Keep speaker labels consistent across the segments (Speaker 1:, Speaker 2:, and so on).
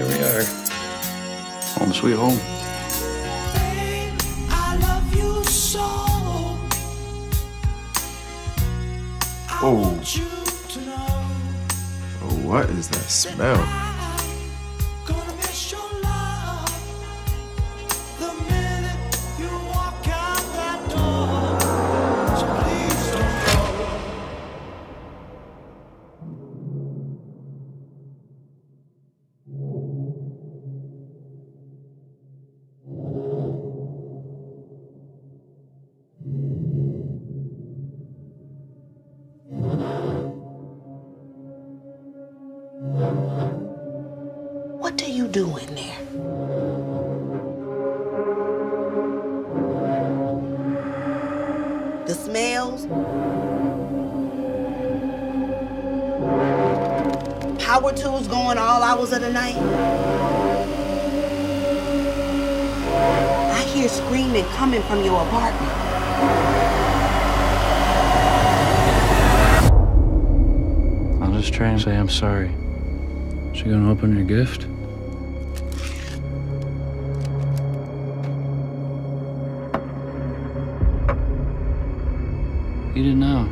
Speaker 1: here we are. Home sweet home. Babe, so.
Speaker 2: Oh. Oh, what is that smell?
Speaker 3: What are you doing there? The smells? Power tools going all hours of the night? I hear screaming coming from your apartment.
Speaker 1: I'll just trying to say I'm sorry. She gonna open your gift? Eat it now.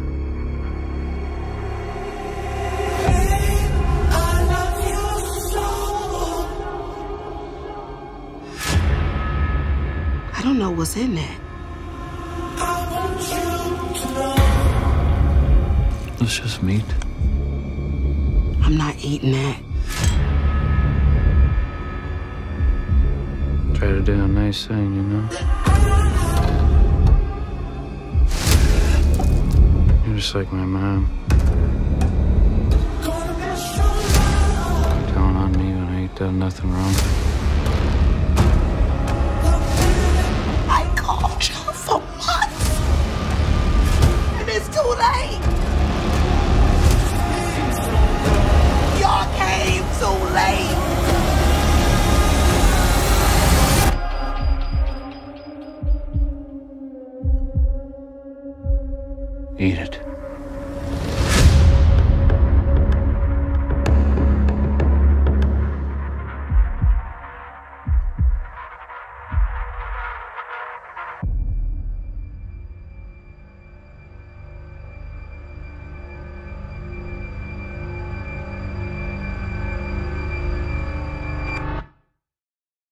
Speaker 3: I don't know what's in that.
Speaker 1: It's just meat.
Speaker 3: I'm not eating that.
Speaker 1: Try to do a nice thing, you know? You're just like my mom. Telling on me when I ain't done nothing wrong. Eat it.